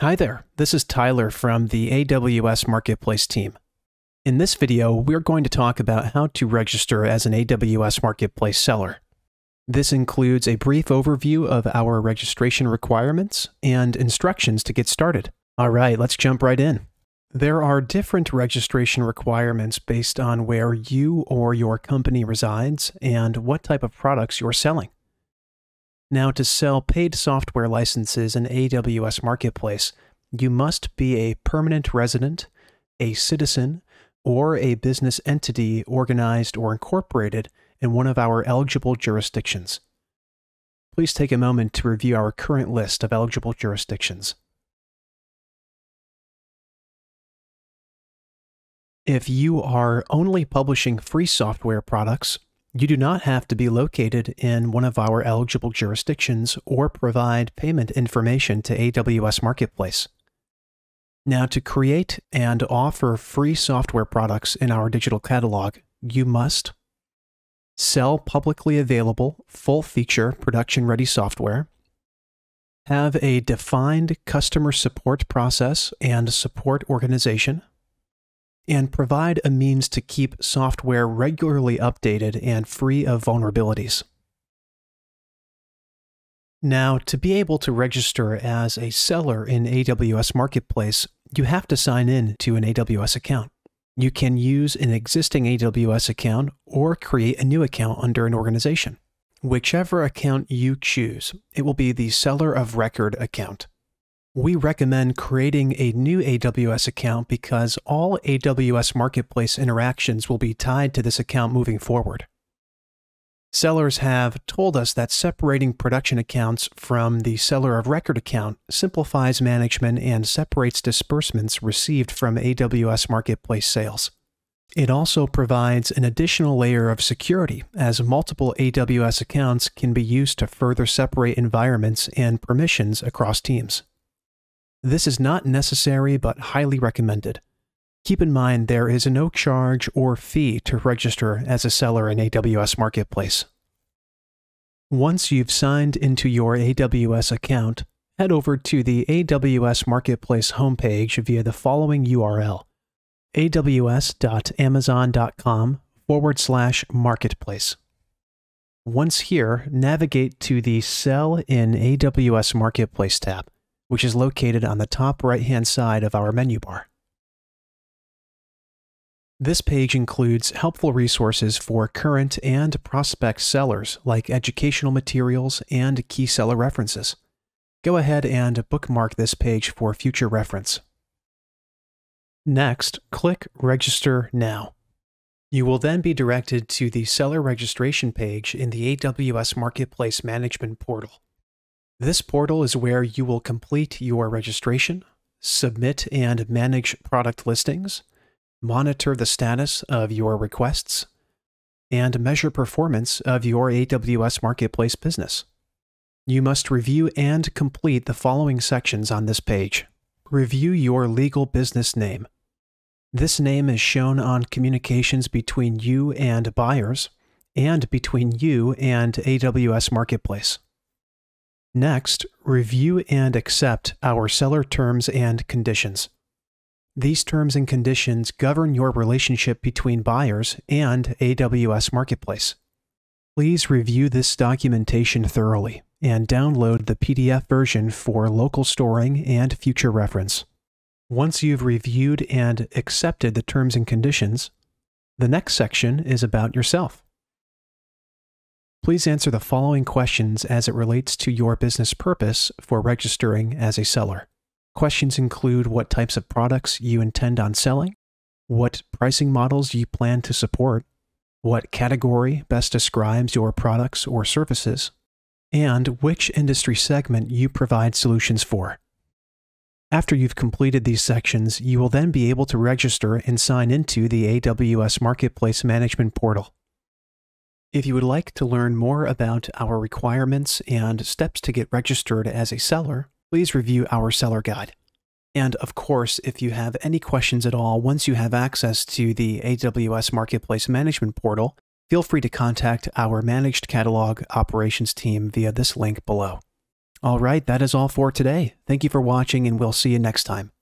Hi there, this is Tyler from the AWS Marketplace team. In this video, we're going to talk about how to register as an AWS Marketplace seller. This includes a brief overview of our registration requirements and instructions to get started. All right, let's jump right in. There are different registration requirements based on where you or your company resides and what type of products you're selling. Now, to sell paid software licenses in AWS Marketplace, you must be a permanent resident, a citizen, or a business entity organized or incorporated in one of our eligible jurisdictions. Please take a moment to review our current list of eligible jurisdictions. If you are only publishing free software products, you do not have to be located in one of our eligible jurisdictions or provide payment information to AWS Marketplace. Now, to create and offer free software products in our digital catalog, you must sell publicly available, full feature, production ready software, have a defined customer support process and support organization, and provide a means to keep software regularly updated and free of vulnerabilities. Now, to be able to register as a seller in AWS Marketplace, you have to sign in to an AWS account. You can use an existing AWS account or create a new account under an organization. Whichever account you choose, it will be the seller of record account we recommend creating a new AWS account because all AWS Marketplace interactions will be tied to this account moving forward. Sellers have told us that separating production accounts from the seller of record account simplifies management and separates disbursements received from AWS Marketplace sales. It also provides an additional layer of security as multiple AWS accounts can be used to further separate environments and permissions across teams. This is not necessary but highly recommended. Keep in mind there is no charge or fee to register as a seller in AWS Marketplace. Once you've signed into your AWS account, head over to the AWS Marketplace homepage via the following URL aws.amazon.com forward slash marketplace. Once here, navigate to the Sell in AWS Marketplace tab which is located on the top right hand side of our menu bar. This page includes helpful resources for current and prospect sellers like educational materials and key seller references. Go ahead and bookmark this page for future reference. Next, click Register Now. You will then be directed to the seller registration page in the AWS Marketplace Management Portal. This portal is where you will complete your registration, submit and manage product listings, monitor the status of your requests, and measure performance of your AWS Marketplace business. You must review and complete the following sections on this page. Review your legal business name. This name is shown on communications between you and buyers and between you and AWS Marketplace. Next, review and accept our seller terms and conditions. These terms and conditions govern your relationship between buyers and AWS Marketplace. Please review this documentation thoroughly and download the PDF version for local storing and future reference. Once you've reviewed and accepted the terms and conditions, the next section is about yourself. Please answer the following questions as it relates to your business purpose for registering as a seller. Questions include what types of products you intend on selling, what pricing models you plan to support, what category best describes your products or services, and which industry segment you provide solutions for. After you've completed these sections, you will then be able to register and sign into the AWS Marketplace Management Portal. If you would like to learn more about our requirements and steps to get registered as a seller, please review our seller guide. And of course, if you have any questions at all once you have access to the AWS Marketplace Management Portal, feel free to contact our Managed Catalog Operations team via this link below. All right, that is all for today. Thank you for watching, and we'll see you next time.